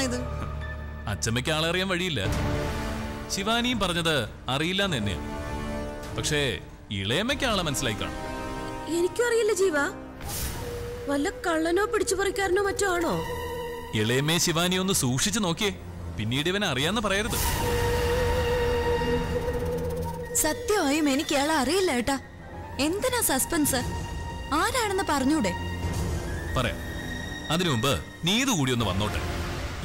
ഇത്? അച്ചമ്മയ്ക്ക് ആളറിയാൻ വഴിയില്ല. ശിവാനിയും പറഞ്ഞത് അറിയില്ല എന്ന് തന്നെയാ. പക്ഷേ ഇളയമ്മയ്ക്ക് ആളെ മനസ്സിലായി കാണും എനിക്കും അറിയില്ല ജീവ. വല്ല കള്ളനോ പിടിച്ചു പറിക്കാരനോ മറ്റോ ആണോ? ഇളയമ്മയെ ശിവാനി ഒന്ന് സൂക്ഷിച്ചു നോക്കിയേ. പിന്നീട് ഇവനെ അറിയാന്ന് പറയരുത്. സത്യമായും എനിക്ക് ഇയാളെ അറിയില്ല ഏട്ടാ. എന്തിനാ സസ്പെൻസ്? ആരാണെന്ന് പറഞ്ഞൂടെ? പറയാം. അതിനു മുമ്പ് നീതു കൂടി ഒന്ന് വന്നോട്ടെ.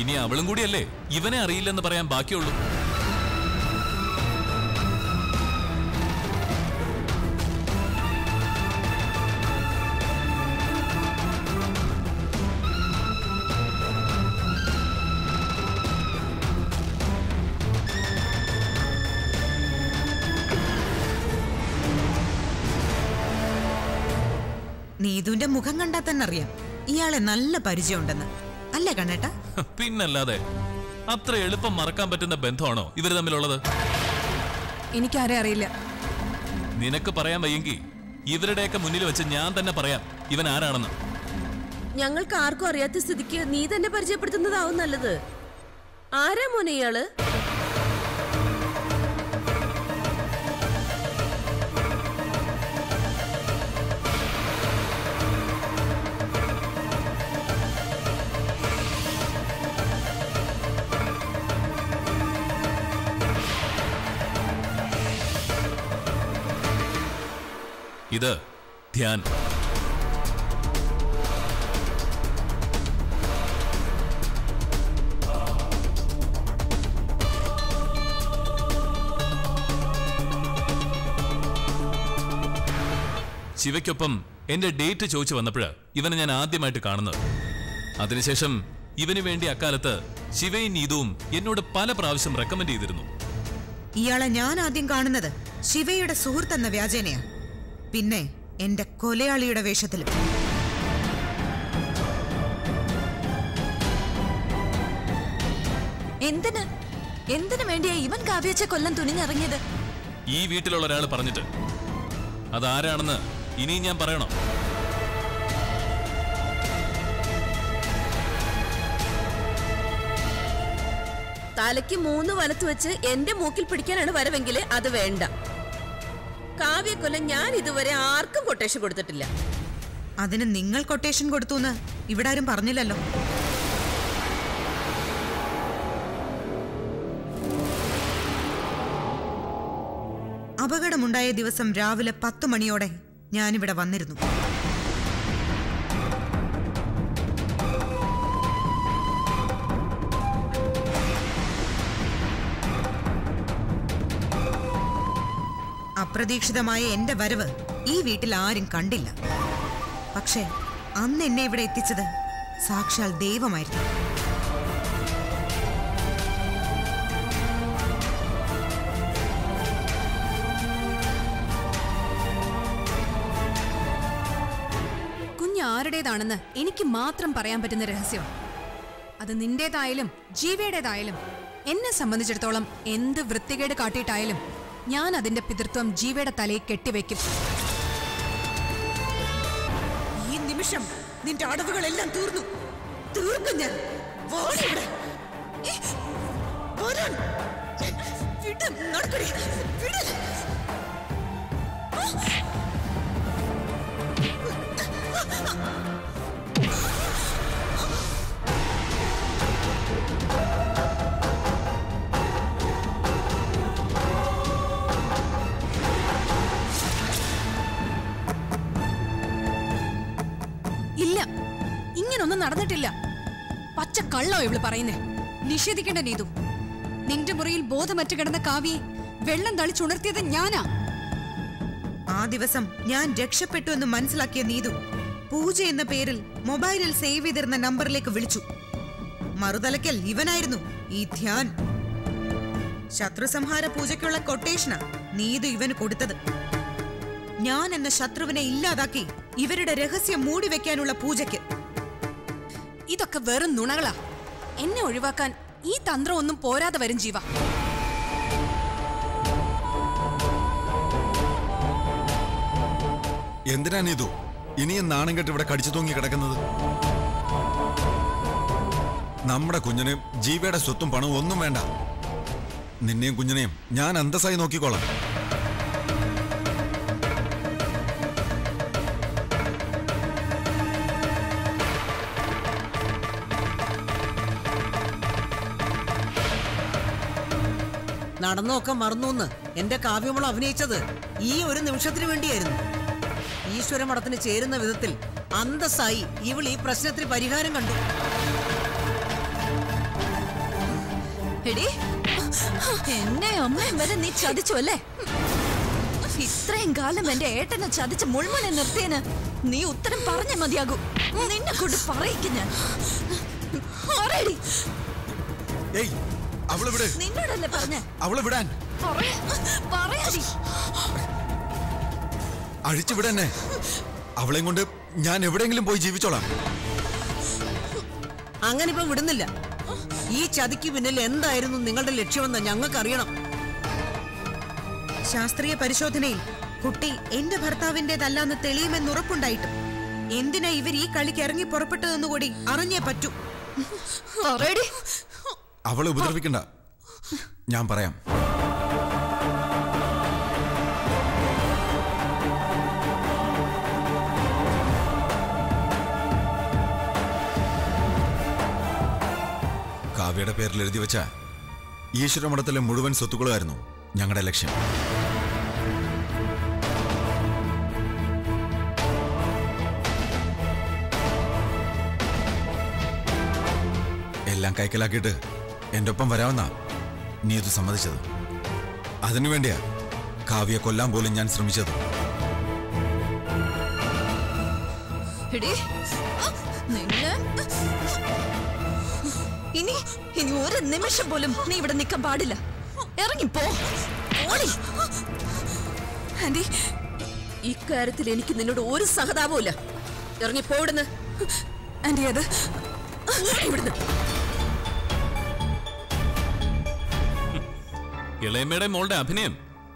ഇനി അവളും കൂടിയല്ലേ? ഇവനെ അറിയില്ലെന്ന് പറയാൻ ബാക്കിയുള്ളൂ. നീതുവിന്റെ മുഖം കണ്ടാൽ തന്നെ അറിയാം. ഇയാളെ നല്ല പരിചയമുണ്ടെന്ന്. അല്ലേ കണ്ണേട്ടാ? പിന്നല്ലാതെ അത്ര എളുപ്പം മറക്കാൻ പറ്റുന്ന ബന്ധമാണോ ഇവർ തമ്മിലുള്ളത്? എനിക്കാരെ അറിയില്ല. നിനക്ക് പറയാൻ വയ്യെങ്കിൽ ഇവരുടെയൊക്കെ മുന്നിൽ വെച്ച് ഞാൻ തന്നെ പറയാം ഇവൻ ആരാണെന്ന്. ഞങ്ങൾക്ക് ആർക്കും അറിയാത്ത സ്ഥിതിക്ക് നീ തന്നെ പരിചയപ്പെടുത്തുന്നതാവും നല്ലത്. ആരാ മോനെ ഇയാൾ? ഇത് ധ്യാൻ. ശിവയ്ക്കൊപ്പം എന്റെ ഡേറ്റ് ചോദിച്ചു വന്നപ്പോൾ ഇവനെ ഞാൻ ആദ്യമായിട്ട് കാണുന്നത്. അതിനുശേഷം ഇവന് വേണ്ടി അക്കാലത്ത് ശിവയും നീതുവും എന്നോട് പല പ്രാവശ്യം റെക്കമെൻഡ് ചെയ്തിരുന്നു. ഇയാളെ ഞാൻ ആദ്യം കാണുന്നത് ശിവയുടെ സുഹൃത്തെന്ന വ്യാജേനയാ. പിന്നെ എന്റെ കൊലയാളിയുടെ വേഷത്തിലും. എന്തിന്? എന്തിനു വേണ്ടിയാ ഇവൻ കാവ്യച്ച കൊല്ലം തുനിഞ്ഞിറങ്ങിയത്? ഈ വീട്ടിലുള്ള ഒരാൾ പറഞ്ഞിട്ട്. അതാരാണെന്ന് ഇനിയും ഞാൻ പറയണോ? തലയ്ക്ക് മൂന്ന് വലത്ത് വെച്ച് എന്റെ മൂക്കിൽ പിടിക്കാനാണ് വരവെങ്കിൽ അത് വേണ്ട. കാവ്യക്കൊല്ലം ഞാൻ ഇതുവരെ ആർക്കും കൊട്ടേഷൻ കൊടുത്തിട്ടില്ല. അതിന് നിങ്ങൾ കൊട്ടേഷൻ കൊടുത്തുന്ന്? ഇവിടെ ആരും പറഞ്ഞില്ലല്ലോ. അപകടമുണ്ടായ ദിവസം രാവിലെ പത്ത് മണിയോടെ ഞാനിവിടെ വന്നിരുന്നു. അപ്രതീക്ഷിതമായ എന്റെ വരവ് ഈ വീട്ടിൽ ആരും കണ്ടില്ല. പക്ഷേ അന്ന് എന്നെ ഇവിടെ എത്തിച്ചത് സാക്ഷാൽ ദൈവമായിരുന്നു ആരുടേതാണെന്ന് എനിക്ക് മാത്രം പറയാൻ പറ്റുന്ന രഹസ്യമാണ് അത് നിന്റേതായാലും ജീവയുടേതായാലും എന്നെ സംബന്ധിച്ചിടത്തോളം എന്ത് വൃത്തികേട് കാട്ടിയിട്ടായാലും ഞാൻ അതിന്റെ പിതൃത്വം ജീവയുടെ തലയിൽ കെട്ടിവെക്കും. ഈ നിമിഷം നിന്റെ അടവുകളെല്ലാം തീർന്നു. തീർക്കും ഞാൻ. നടക്കടി. ഇങ്ങനൊന്നും നടന്നിട്ടില്ല. പച്ച കള്ളോ ഇവൾ പറയുന്നേ. നിഷേധിക്കേണ്ട നീതു. നിന്റെ മുറിയിൽ ബോധമറ്റ് കിടന്ന കാവ്യെ വെള്ളം തളിച്ചുണർത്തിയത് ഞാനാ. ആ ദിവസം ഞാൻ രക്ഷപ്പെട്ടു എന്ന് മനസ്സിലാക്കിയ നീതു പൂജ എന്ന പേരിൽ മൊബൈലിൽ സേവ് ചെയ്തിരുന്ന നമ്പറിലേക്ക് വിളിച്ചു. മറുതലക്കൽ ഇവനായിരുന്നു ഈ ധ്യാൻ. ശത്രുസംഹാര പൂജയ്ക്കുള്ള കൊട്ടേഷനാ നീതു ഇവന് കൊടുത്തത്. ഞാൻ എന്ന ശത്രുവിനെ ഇല്ലാതാക്കി ഇവരുടെ രഹസ്യം മൂടിവെക്കാനുള്ള പൂജയ്ക്ക്. ഇതൊക്കെ വെറും നുണകളാ. എന്നെ ഒഴിവാക്കാൻ ഈ തന്ത്രം ഒന്നും പോരാതെ വരും ജീവ. എന്തിനാ നീതു? ഇനിയും നാണം കെട്ട് ഇവിടെ കടിച്ചു തൂങ്ങി കിടക്കുന്നത്? നമ്മുടെ കുഞ്ഞിന് ജീവയുടെ സ്വത്തും പണവും ഒന്നും വേണ്ട. നിന്നെയും കുഞ്ഞിനെയും ഞാൻ അന്തസ്സായി നോക്കിക്കോളാം. നടന്നൊക്കെ മറന്നൂന്ന് എന്റെ കാവ്യമോൾ അഭിനയിച്ചത് ഈ ഒരു നിമിഷത്തിന് വേണ്ടിയായിരുന്നു. ഈശ്വര മഠത്തിന് ചേരുന്ന വിധത്തിൽ അന്തസ്സായി ഇവൾ ഈ പ്രശ്നത്തിന് പരിഹാരം കണ്ടു. എന്നെ അമ്മയും വരെ നീ ചതിച്ചു അല്ലേ? ഇത്രയും കാലം എന്റെ ഏട്ടനെ ചതിച്ച് മുൾമുനെ നിർത്തിയന് നീ ഉത്തരം പറഞ്ഞ മതിയാകൂ. നിന്നെ കൊണ്ട് പറയിക്കും ഞാൻ. പറയടി വിട് നിന്നോടല്ലേ പറഞ്ഞ? അവളെ വിടാൻ പറയാടി. അഴിച്ചു വിടന്നെ അവളെയും കൊണ്ട് ഞാൻ എവിടെയെങ്കിലും പോയി ജീവിച്ചോളാം. അങ്ങനെ ഇപ്പൊ വിടുന്നില്ല. ഈ ചതിക്ക് പിന്നിൽ എന്തായിരുന്നു നിങ്ങളുടെ ലക്ഷ്യമെന്ന് ഞങ്ങൾക്ക് അറിയണം ശാസ്ത്രീയ പരിശോധനയിൽ കുട്ടി എന്റെ ഭർത്താവിന്റേതല്ലാന്ന് തെളിയുമെന്ന് ഉറപ്പുണ്ടായിട്ടും എന്തിനാ ഇവർ ഈ കളിക്ക് ഇറങ്ങി പുറപ്പെട്ടതെന്ന് കൂടി അറിഞ്ഞേ പറ്റൂ. പറയടി. അവളെ ഉപദ്രവിക്കണ്ട. ഞാൻ പറയാം. കാവ്യയുടെ പേരിൽ എഴുതി വെച്ച ഈശ്വരമഠത്തിലെ മുഴുവൻ സ്വത്തുക്കളുമായിരുന്നു ഞങ്ങളുടെ ലക്ഷ്യം. എല്ലാം കൈക്കലാക്കിയിട്ട് എന്റെ ഒപ്പം വരാമെന്നാ നീ ഇത് സമ്മതിച്ചത്. അതിനുവേണ്ടിയാ കാവ്യ കൊല്ലാൻ പോലും ഞാൻ ശ്രമിച്ചത്. ഇനി ഇനി ഒരു നിമിഷം പോലും നീ ഇവിടെ നിൽക്കാൻ പാടില്ല. ഇറങ്ങിപ്പോ ഇക്കാര്യത്തിൽ എനിക്ക് നിന്നോട് ഒരു സഹതാപവും ഇല്ല ഇറങ്ങി ഇവിടുന്ന് ആന്റി അത് ഇവിടുന്ന്. ഇളയമ്മയുടെ മോളുടെ അഭിനയം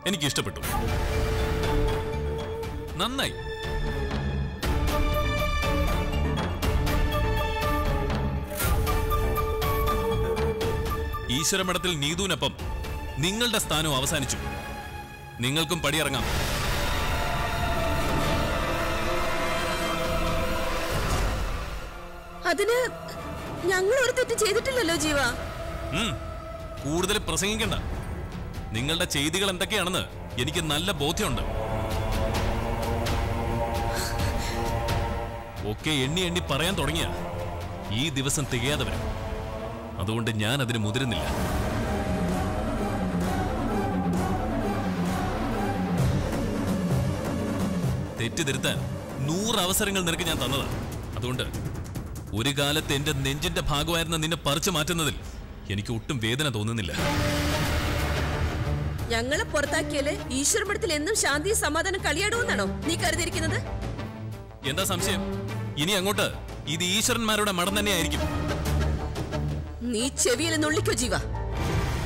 എനിക്ക് ഇഷ്ടപ്പെട്ടു നന്നായി. ഈശ്വരമഠത്തിൽ നീതുവിനൊപ്പം നിങ്ങളുടെ സ്ഥാനം അവസാനിച്ചു. നിങ്ങൾക്കും പടിയിറങ്ങാം. അതിന് ഞങ്ങൾ ഒരു തെറ്റ് ചെയ്തിട്ടില്ലല്ലോ ജീവ. കൂടുതൽ പ്രസംഗിക്കണ്ട. നിങ്ങളുടെ ചെയ്തികൾ എന്തൊക്കെയാണെന്ന് എനിക്ക് നല്ല ബോധ്യമുണ്ട്. ഒക്കെ എണ്ണി എണ്ണി പറയാൻ തുടങ്ങിയ. ഈ ദിവസം തികയാതെ വരും അതുകൊണ്ട് ഞാൻ അതിന് മുതിരുന്നില്ല. തെറ്റിതിരുത്താൻ നൂറ് അവസരങ്ങൾ നിനക്ക് ഞാൻ തന്നതാണ് അതുകൊണ്ട് ഒരു കാലത്ത് എന്റെ നെഞ്ചിന്റെ ഭാഗമായിരുന്ന നിന്നെ പറിച്ചു മാറ്റുന്നതിൽ എനിക്ക് ഒട്ടും വേദന തോന്നുന്നില്ല. ഞങ്ങളെ പുറത്താക്കിയാൽ ഈശ്വരമഠത്തിൽ എന്നും ശാന്തി സമാധാനം കളിയാടുമെന്നാണോ നീ കരുതിയിരിക്കുന്നത്? എന്താ സംശയം? ഇനി അങ്ങോട്ട് ഇത് ഈശ്വരന്മാരുടെ മടം തന്നെയായിരിക്കും. നീ ചെവിയിൽ നുള്ളിക്കോ ജീവ.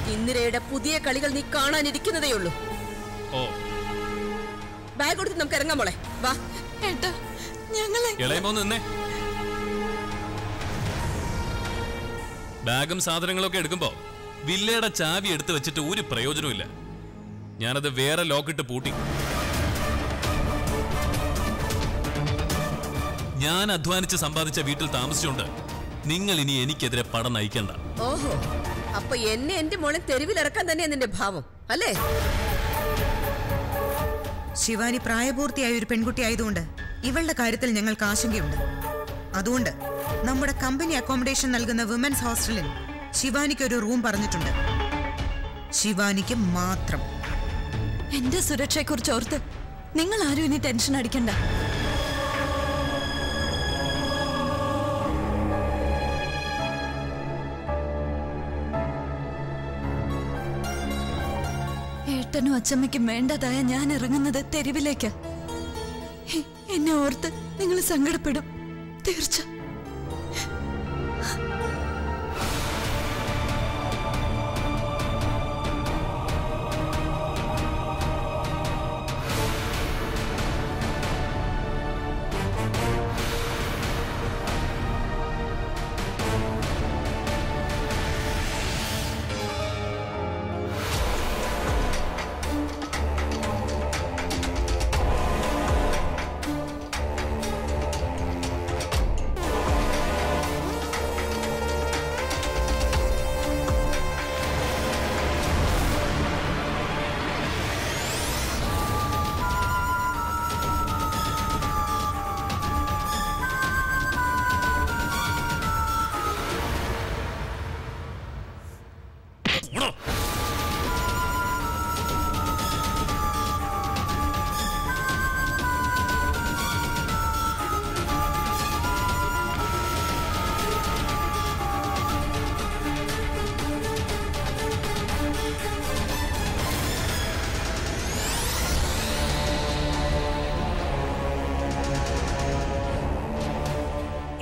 ഇന്ദിരയുടെ പുതിയ കളികൾ നീ കാണാനിരിക്കുന്നതേ ഉള്ളൂ. ഓ. ബാഗ് കൊടുത്ത് നമുക്ക് ഇറങ്ങാൻ മോളെ. വാ. ഏട്ടാ ഞങ്ങളെ ഇളയമോ നിന്നേ. ബാഗും സാധനങ്ങളൊക്കെ എടുക്കുമ്പോ വില്ലയുടെ ചാവി എടുത്തു വെച്ചിട്ട് ഒരു പ്രയോജനമില്ല ഞാനത് വേറെ ലോക്കിട്ട് പൂട്ടി. ഞാൻ അധ്വാനിച്ച് സമ്പാദിച്ച വീട്ടിൽ താമസിച്ചുകൊണ്ട് നിങ്ങൾ ഇനി എനിക്കെതിരെ പടം നയിക്കണ്ട. ഓഹോ അപ്പൊ എന്നെ എന്റെ മോളെ തെരുവിലിറക്കാൻ തന്നെയാ നിന്റെ ഭാവം അല്ലേ? ശിവാനി പ്രായപൂർത്തിയായ ഒരു പെൺകുട്ടി ആയതുകൊണ്ട് ഇവളുടെ കാര്യത്തിൽ ഞങ്ങൾക്ക് ആശങ്കയുണ്ട്. അതുകൊണ്ട് നമ്മുടെ കമ്പനി അക്കോമഡേഷൻ നൽകുന്ന വിമൻസ് ഹോസ്റ്റലിൽ ശിവാനിക്ക് ഒരു റൂം പറഞ്ഞിട്ടുണ്ട്. ശിവാനിക്ക് മാത്രം. എന്റെ സുരക്ഷയെക്കുറിച്ച് ഓർത്ത് നിങ്ങൾ ആരും ഇനി ടെൻഷൻ അടിക്കണ്ട. ഏട്ടനും അച്ചമ്മയ്ക്കും വേണ്ടതായ ഞാൻ ഇറങ്ങുന്നത് തെരുവിലേക്ക്. എന്നെ ഓർത്ത് നിങ്ങൾ സങ്കടപ്പെടും. തീർച്ച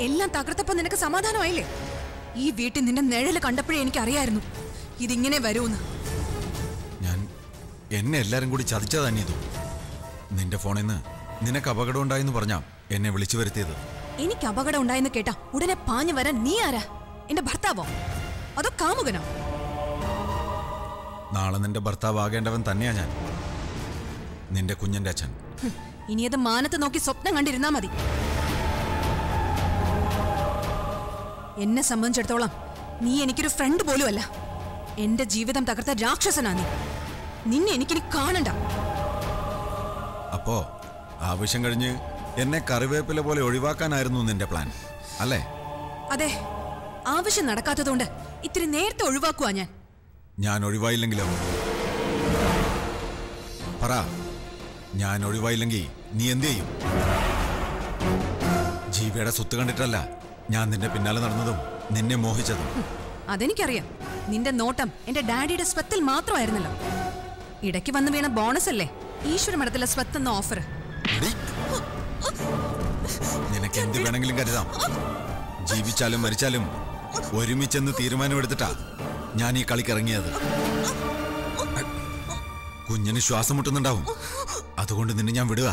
എല്ലാം തകർത്തപ്പോ നിനക്ക് സമാധാനമായില്ലേ? ഈ വീട്ടിൽ നിന്റെ നിഴൽ കണ്ടപ്പോഴേ എനിക്ക് അറിയായിരുന്നു ഇതിങ്ങനെ വരൂന്ന് ഞാൻ എന്നെ എല്ലാരും കൂടി ചതിച്ചതാ നീതു നിന്റെ ഫോണിൽ നിന്ന് നിനക്ക് അപകടം ഉണ്ടായെന്ന് പറഞ്ഞാ എന്നെ വിളിച്ചു വരുത്തിയത്. എനിക്ക് അപകടം ഉണ്ടായെന്ന് കേട്ടാ ഉടനെ പാഞ്ഞു വരാൻ നീ ആരാ? എന്റെ ഭർത്താവോ? അതോ കാമുകനോ? നാളെ നിന്റെ ഭർത്താവ് ആകേണ്ടവൻ തന്നെയാ ഞാൻ. നിന്റെ കുഞ്ഞന്റെ അച്ഛൻ. ഇനിയത് ഇനി അത് മാനത്ത് നോക്കി സ്വപ്നം കണ്ടിരുന്നാ മതി. എന്നെ സംബന്ധിച്ചിടത്തോളം നീ എനിക്കൊരു ഫ്രണ്ട് പോലും അല്ല. എന്റെ ജീവിതം തകർത്ത രാക്ഷസനാ നീ. നിന്നെ എനിക്കിനി കാണണ്ട. അപ്പോ ആവശ്യം കഴിഞ്ഞ് എന്നെ കറിവേപ്പില പോലെ ഒഴിവാക്കാനായിരുന്നു നിന്റെ പ്ലാൻ അല്ലേ? അതെ ആവശ്യം നടക്കാത്തതുകൊണ്ട് ഇത്തിരി നേരത്തെ ഒഴിവാക്കുവാ ഞാൻ. ഞാൻ ഒഴിവായില്ലെങ്കിലോ? പറ ഞാൻ ഒഴിവായില്ലെങ്കിൽ നീ എന്ത് ചെയ്യും? ജീവിയുടെ സ്വത്ത് കണ്ടിട്ടല്ല ഞാൻ നിന്റെ പിന്നാലെ നടന്നതും നിന്നെ മോഹിച്ചതും. അതെനിക്കറിയാം. നിന്റെ നോട്ടം എന്റെ ഡാഡിയുടെ സ്വത്തിൽ മാത്രമായിരുന്നല്ലോ. ഇടയ്ക്ക് വന്നു വീണ ബോണസ് അല്ലേ ഈശ്വര മഠത്തിലെ സ്വത്ത് എന്ന ഓഫർ നിനക്ക് എന്ത് വേണമെങ്കിലും കരുതാം. ജീവിച്ചാലും മരിച്ചാലും ഒരുമിച്ചെന്ന് തീരുമാനമെടുത്തിട്ടാ ഞാൻ ഈ കളിക്കിറങ്ങിയത് കുഞ്ഞിന് ശ്വാസം മുട്ടുന്നുണ്ടാവും. അതുകൊണ്ട് നിന്നെ ഞാൻ വിടുക.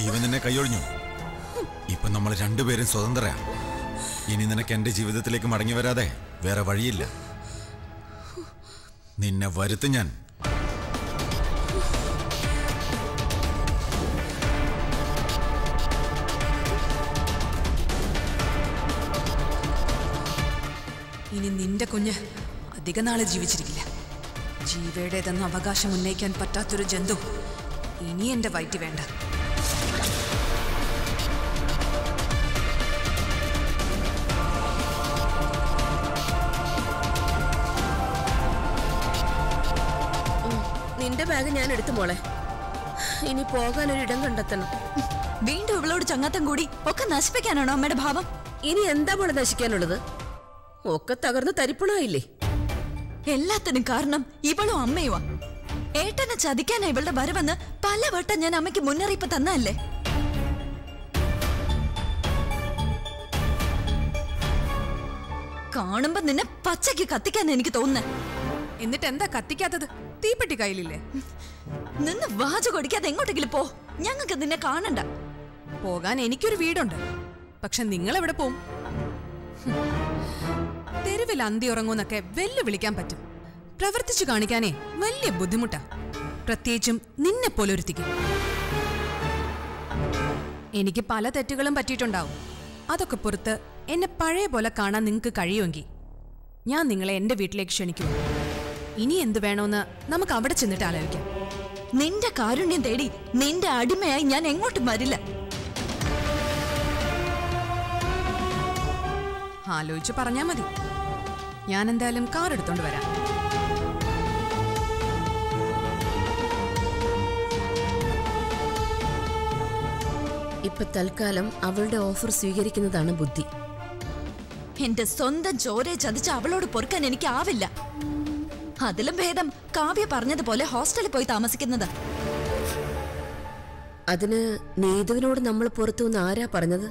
ജീവൻ നിന്നെ കൈയൊഴിഞ്ഞു. ഇപ്പൊ നമ്മൾ രണ്ടുപേരും സ്വതന്ത്രരാ ഇനി നിനക്ക് എന്റെ ജീവിതത്തിലേക്ക് മടങ്ങി വരാതെ വേറെ വഴിയില്ല. നിന്നെ വരുത്തും ഞാൻ. ഇനി നിന്റെ കുഞ്ഞ് അധിക നാളെ ജീവിച്ചിരിക്കില്ല. ജീവയുടേതെന്ന് അവകാശം ഉന്നയിക്കാൻ പറ്റാത്തൊരു ജന്തു ഇനി എന്റെ വയറ്റി വേണ്ട. ബാഗ് ഞാൻ എടുത്തു മോളെ. ഇനി പോകാൻ ഒരു ഇടം കണ്ടെത്തണം. വീണ്ടും ഇവളോട് ചങ്ങാത്തം കൂടി ഒക്കെ നശിപ്പിക്കാനാണോ അമ്മയുടെ ഭാവം? ഇനി എന്താ മോളെ നശിക്കാനുള്ളത്? ഒക്കെ തകർന്ന് തരിപ്പണായില്ലേ? എല്ലാത്തിനും കാരണം ഇവളും അമ്മയുമാ ഏട്ടനെ ചതിക്കാനാ ഇവളുടെ വരവെന്ന് പലവട്ടം ഞാൻ അമ്മയ്ക്ക് മുന്നറിയിപ്പ് തന്നല്ലേ കാണുമ്പോ നിന്നെ പച്ചയ്ക്ക് കത്തിക്കാൻ എനിക്ക് തോന്നുന്നേ. എന്നിട്ട് എന്താ കത്തിക്കാത്തത്? തീപ്പെട്ടി കയ്യിലില്ലേ? നിന്ന് വാച കൊടിക്കാതെ എങ്ങോട്ടെങ്കിലും പോ. ഞങ്ങൾക്ക് നിന്നെ കാണണ്ട. പോകാൻ എനിക്കൊരു വീടുണ്ട്. പക്ഷെ നിങ്ങൾ എവിടെ പോവും. തെരുവിൽ അന്തി ഉറങ്ങൂന്നൊക്കെ വെല്ലുവിളിക്കാൻ പറ്റും. പ്രവർത്തിച്ചു കാണിക്കാനേ വലിയ ബുദ്ധിമുട്ടാ. പ്രത്യേകിച്ചും നിന്നെ പോലൊരുത്തിക്ക് എനിക്ക് പല തെറ്റുകളും പറ്റിയിട്ടുണ്ടാവും. അതൊക്കെ പുറത്ത് എന്നെ പഴയ പോലെ കാണാൻ നിങ്ങൾക്ക് കഴിയുമെങ്കിൽ ഞാൻ നിങ്ങളെ എന്റെ വീട്ടിലേക്ക് ക്ഷണിക്കും. ഇനി എന്ത് വേണോന്ന് നമുക്ക് അവിടെ ചെന്നിട്ട് ആലോചിക്കാം. നിന്റെ കാരുണ്യം തേടി നിന്റെ അടിമയായി ഞാൻ എങ്ങോട്ടും വരില്ല. ആലോചിച്ച് പറഞ്ഞാ മതി. ഞാൻ എന്തായാലും കാർ എടുത്തോണ്ട് വരാം. ഇപ്പൊ തൽക്കാലം അവളുടെ ഓഫർ സ്വീകരിക്കുന്നതാണ് ബുദ്ധി. എന്റെ സ്വന്തം ചോരയെ ചതിച്ച് അവളോട് പൊറുക്കാൻ എനിക്ക് ആവില്ല അതിലും ഭേദം കാവ്യ പറഞ്ഞതുപോലെ ഹോസ്റ്റലിൽ പോയി താമസിക്കുന്നത്. അതിന് നീതുവിനോട് നമ്മൾ പുറത്തു നിന്ന് ആരാ പറഞ്ഞത്?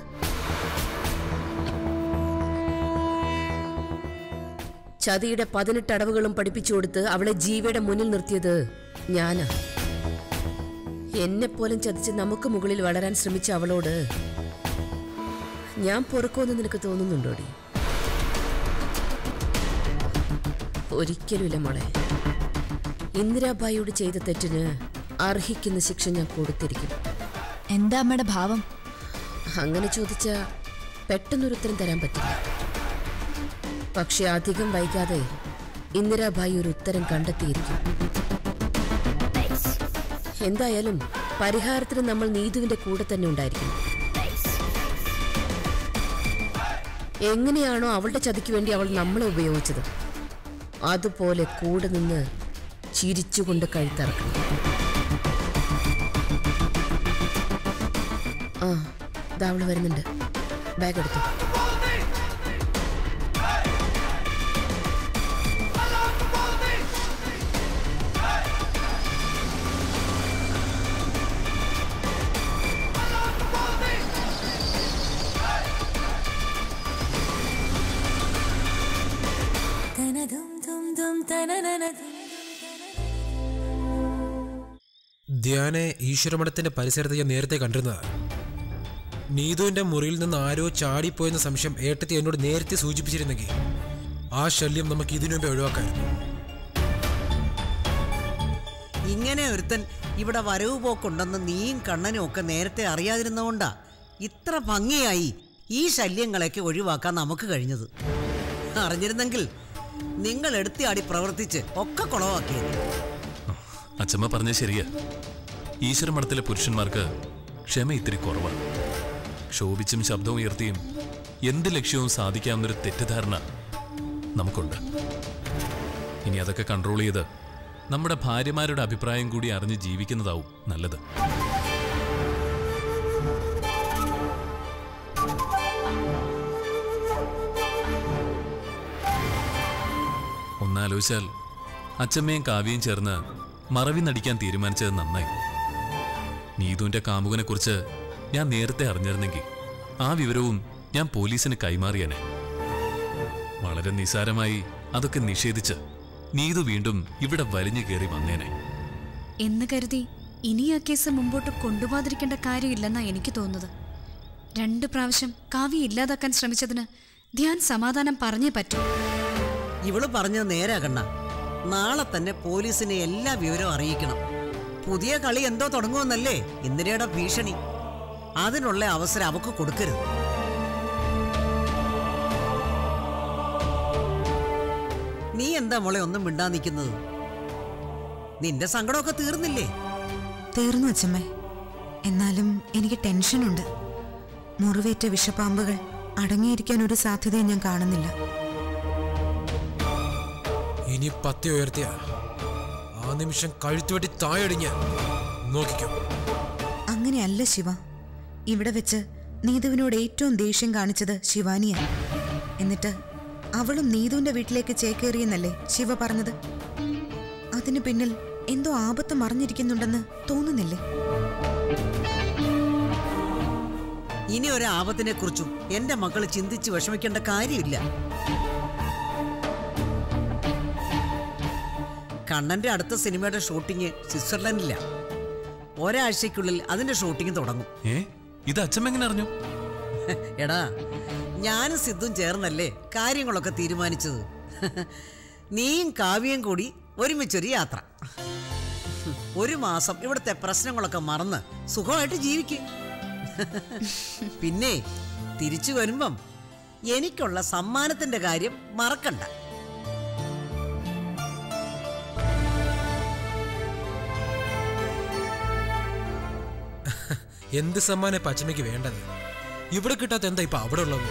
ചതിയുടെ പതിനെട്ട് അടവുകളും പഠിപ്പിച്ചു കൊടുത്ത് അവളെ ജീവയുടെ മുന്നിൽ നിർത്തിയത് ഞാനാ. എന്നെപ്പോലും ചതിച്ച് നമുക്ക് മുകളിൽ വളരാൻ ശ്രമിച്ച അവളോട് ഞാൻ പൊറുക്കുമെന്ന് നിനക്ക് തോന്നുന്നുണ്ടോടി? ഒരിക്കലുമില്ല മോളെ. ഇന്ദിരാബായിയോട് ചെയ്ത തെറ്റിന് അർഹിക്കുന്ന ശിക്ഷ ഞാൻ കൊടുത്തിരിക്കും. എന്താ അമ്മയുടെ ഭാവം? അങ്ങനെ ചോദിച്ച പെട്ടെന്നൊരു ഉത്തരം തരാൻ പറ്റില്ല. പക്ഷെ അധികം വൈകാതെ ഇന്ദിരാബായി ഒരു ഉത്തരം കണ്ടെത്തിയിരിക്കും. എന്തായാലും പരിഹാരത്തിന് നമ്മൾ നീതുവിന്റെ കൂടെ തന്നെ ഉണ്ടായിരിക്കും എങ്ങനെയാണോ അവളുടെ ചതിക്ക് വേണ്ടി അവൾ നമ്മളെ ഉപയോഗിച്ചത്. അതുപോലെ കൂടെ നിന്ന് ചിരിച്ചുകൊണ്ട് കഴുത്തിറക്കണം. ആ ദാവൾ വരുന്നുണ്ട്. ബാഗ് എടുത്തു. ധ്യാനെ ഈശ്വരമഠത്തിന്റെ പരിസരത്ത് ഞാൻ നേരത്തെ കണ്ടിരുന്നത് നീതുവിന്റെ മുറിയിൽ നിന്ന് ആരോ ചാടിപ്പോയെന്ന സംശയം ഏട്ടത്തി എന്നോട് നേരത്തെ സൂചിപ്പിച്ചിരുന്നെങ്കിൽ ആ ശല്യം നമുക്ക് ഇതിനു മുമ്പേ ഒഴിവാക്കായിരുന്നു. ഇങ്ങനെ ഒരുത്തൻ ഇവിടെ വരവ് പോക്കുണ്ടെന്ന് നീയും കണ്ണനും ഒക്കെ നേരത്തെ അറിയാതിരുന്നതുകൊണ്ടാ ഇത്ര ഭംഗിയായി ഈ ശല്യങ്ങളൊക്കെ ഒഴിവാക്കാൻ നമുക്ക് കഴിഞ്ഞത്. അറിഞ്ഞിരുന്നെങ്കിൽ നിങ്ങൾ എടുത്തിയാടി പ്രവർത്തിച്ച് ഒക്കെ കുളവാക്കിയത് അച്ഛമ്മ പറഞ്ഞ ശരിയാ. ഈശ്വര മഠത്തിലെ പുരുഷന്മാർക്ക് ക്ഷമ ഇത്തിരി കുറവാണ് ക്ഷോഭിച്ചും ശബ്ദം ഉയർത്തിയും എന്ത് ലക്ഷ്യവും സാധിക്കാവുന്നൊരു തെറ്റിദ്ധാരണ നമുക്കുണ്ട്. ഇനി അതൊക്കെ കൺട്രോൾ ചെയ്ത് നമ്മുടെ ഭാര്യമാരുടെ അഭിപ്രായം കൂടി അറിഞ്ഞ് ജീവിക്കുന്നതാവും നല്ലത്. ഒന്നാലോചിച്ചാൽ അച്ചമ്മയും കാവ്യയും ചേർന്ന് മറവി നടിക്കാൻ തീരുമാനിച്ചത് നന്നായി. നീതുവിന്റെ കാമുകനെ കുറിച്ച് ഞാൻ നേരത്തെ അറിഞ്ഞിരുന്നെങ്കിൽ ആ വിവരവും ഞാൻ പോലീസിന് കൈമാറിയനെ. വളരെ നിസാരമായി അതൊക്കെ നിഷേധിച്ച് നീതു വീണ്ടും ഇവിടെ വലിഞ്ഞു കയറി വന്നേനെ. എന്ന് കരുതി ഇനി ആ കേസ് മുമ്പോട്ട് കൊണ്ടുപോകാതിരിക്കേണ്ട കാര്യമില്ലെന്നാ എനിക്ക് തോന്നുന്നത്. രണ്ട് പ്രാവശ്യം കാവ്യ ഇല്ലാതാക്കാൻ ശ്രമിച്ചതിന് ധ്യാൻ സമാധാനം പറഞ്ഞേ പറ്റൂ. ഇവൾ പറഞ്ഞത് നേരാ കണ്ണ. നാളെ തന്നെ പോലീസിനെ എല്ലാ വിവരവും അറിയിക്കണം. പുതിയ കളി എന്തോ തുടങ്ങുമെന്നല്ലേ? ഇന്ദിരയുടെ ഭീഷണി? അതിനുള്ള അവസരം അവക്ക് കൊടുക്കരുത്. നീ എന്താ മോളെ ഒന്നും മിണ്ടാ നിൽക്കുന്നത്? നിന്റെ സങ്കടമൊക്കെ തീർന്നില്ലേ? തീർന്നു അച്ഛമ്മേ. എന്നാലും എനിക്ക് ടെൻഷനുണ്ട്. മുറിവേറ്റ വിഷപ്പാമ്പുകൾ അടങ്ങിയിരിക്കാൻ ഒരു സാധ്യതയും ഞാൻ കാണുന്നില്ല. ഇനി പത്തി ഉയർത്തിയ ആ നിമിഷം കഴുത്തുവെട്ടി താഴടിഞ്ഞ് നോക്കിക്കോ. അങ്ങനെയല്ല ശിവ. ഇവിടെ വെച്ച് നീതുവിനോട് ഏറ്റവും ദേഷ്യം കാണിച്ചത് ശിവാനിയ. എന്നിട്ട് അവളും നീതുവിന്റെ വീട്ടിലേക്ക് ചേക്കേറിയെന്നല്ലേ ശിവ പറഞ്ഞത്? അതിനു പിന്നിൽ എന്തോ ആപത്ത് മറിഞ്ഞിരിക്കുന്നുണ്ടെന്ന് തോന്നുന്നില്ലേ? ഇനി ഒരു ആപത്തിനെ കുറിച്ചും എന്റെ മക്കൾ ചിന്തിച്ച് വിഷമിക്കേണ്ട കാര്യമില്ല. കണ്ണന്റെ അടുത്ത സിനിമയുടെ ഷൂട്ടിംഗ് സ്വിറ്റ്സർലൻഡിലാണ് ഒരാഴ്ചക്കുള്ളിൽ അതിന്റെ ഷൂട്ടിംഗ് തുടങ്ങും. ഏ? ഇത് അച്ഛൻ എങ്ങനെ അറിഞ്ഞു? എടാ ഞാനും സിദ്ധും ചേർന്നല്ലേ കാര്യങ്ങളൊക്കെ തീരുമാനിച്ചത്. നീയും കാവ്യം കൂടി ഒരുമിച്ചൊരു യാത്ര. ഒരു മാസം ഇവിടുത്തെ പ്രശ്നങ്ങളൊക്കെ മറന്ന് സുഖമായിട്ട് ജീവിക്കും. പിന്നെ തിരിച്ചു വരുമ്പം എനിക്കുള്ള സമ്മാനത്തിന്റെ കാര്യം മറക്കണ്ട. എന്ത് സമ്മാനം പച്ചമയ്ക്ക് വേണ്ടത്? ഇവിടെ കിട്ടാത്ത എന്താ ഇപ്പൊ അവിടെ ഉള്ളത്?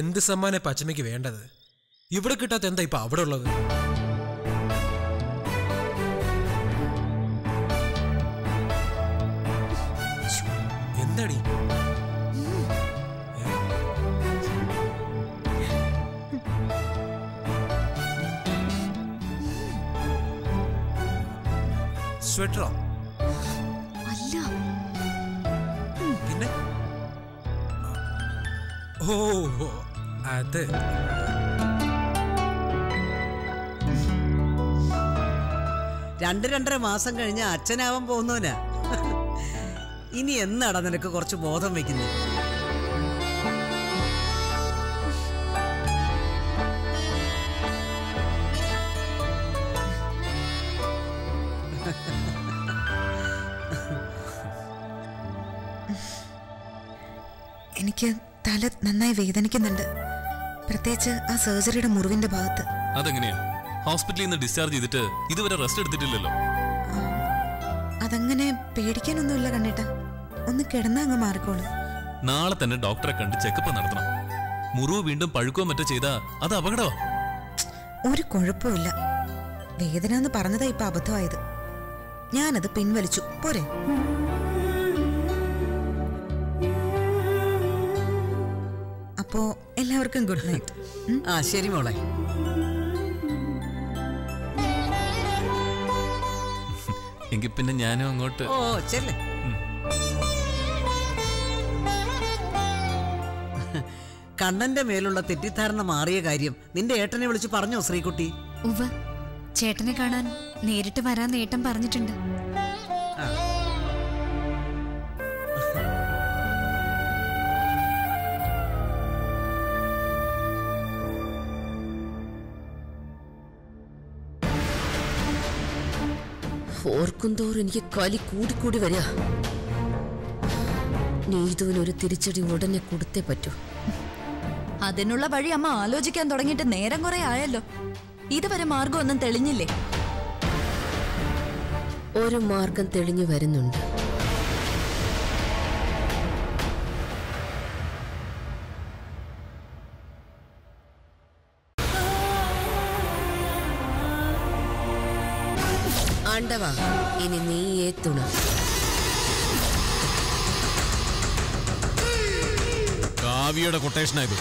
എന്ത് സമ്മാനം പച്ചമയ്ക്ക് വേണ്ടത്? ഇവിടെ കിട്ടാത്ത എന്താ ഇപ്പൊ അവിടെ ഉള്ളത്? എന്താടി? സ്വെറ്ററോ അല്ല. പിന്നെ? ഓ അത്. രണ്ട് രണ്ടര മാസം കഴിഞ്ഞ അച്ഛനാവാൻ പോകുന്നവനാ. ഇനി എന്നാടാ നിനക്ക് കുറച്ച് ബോധം വെക്കുന്നത് എനിക്ക് തല നന്നായി വേദനിക്കുന്നുണ്ട്. പ്രത്യേകിച്ച് ആ സർജറിയുടെ മുറിവിന്റെ ഭാഗത്ത്. അതെങ്ങനെയാ? ഹോസ്പിറ്റലിൽ നിന്ന് ഡിസ്ചാർജ് ചെയ്തിട്ട് ഇതുവരെ റെസ്റ്റ് എടുത്തിട്ടില്ലല്ലോ. അതങ്ങനെ പേടിക്കാനൊന്നുമില്ല കണ്ണേട്ട. ഒന്ന് കിടന്നാ അങ്ങ് മാറിക്കോളൂ. നാളെ തന്നെ ഡോക്ടറെ കണ്ട് ചെക്കപ്പ് നടത്തണം. മുറിവ് വീണ്ടും പഴുക്കോ മറ്റോ ചെയ്താ അത് അപകടമാ. ഒരു കുഴപ്പമില്ല വേദന എന്ന് പറഞ്ഞതാ ഇപ്പൊ അബദ്ധമായത്. ഞാനത് പിൻവലിച്ചു. പോരെ? അപ്പോ എല്ലാവർക്കും ഗുഡ് നൈറ്റ്? ആ ശരി മോളെ. എങ്കിൽ പിന്നെ ഞാനും അങ്ങോട്ട്. ഓ ചെല്ലേ. കണ്ണന്റെ മേലുള്ള തെറ്റിദ്ധാരണ മാറിയ കാര്യം നിന്റെ ഏട്ടനെ വിളിച്ച് പറഞ്ഞോ ശ്രീകുട്ടി? ഉവ ചേട്ടനെ കാണാൻ നേരിട്ട് വരാൻ നേട്ടം പറഞ്ഞിട്ടുണ്ട്. ഓർക്കും തോറും എനിക്ക് കലി കൂടിക്കൂടി വരിക നീതുവിനൊരു തിരിച്ചടി ഉടനെ കൊടുത്തേ പറ്റൂ. അതിനുള്ള വഴി അമ്മ ആലോചിക്കാൻ തുടങ്ങിയിട്ട് നേരം കുറെ ആയല്ലോ. ഇതുവരെ മാർഗമൊന്നും തെളിഞ്ഞില്ലേ? ഒരു മാർഗം തെളിഞ്ഞു വരുന്നുണ്ട്. ആണ്ടവാ ഇനി നീ ഏത്തുണ കാവ്യയുടെ കൊട്ടേഷനായത്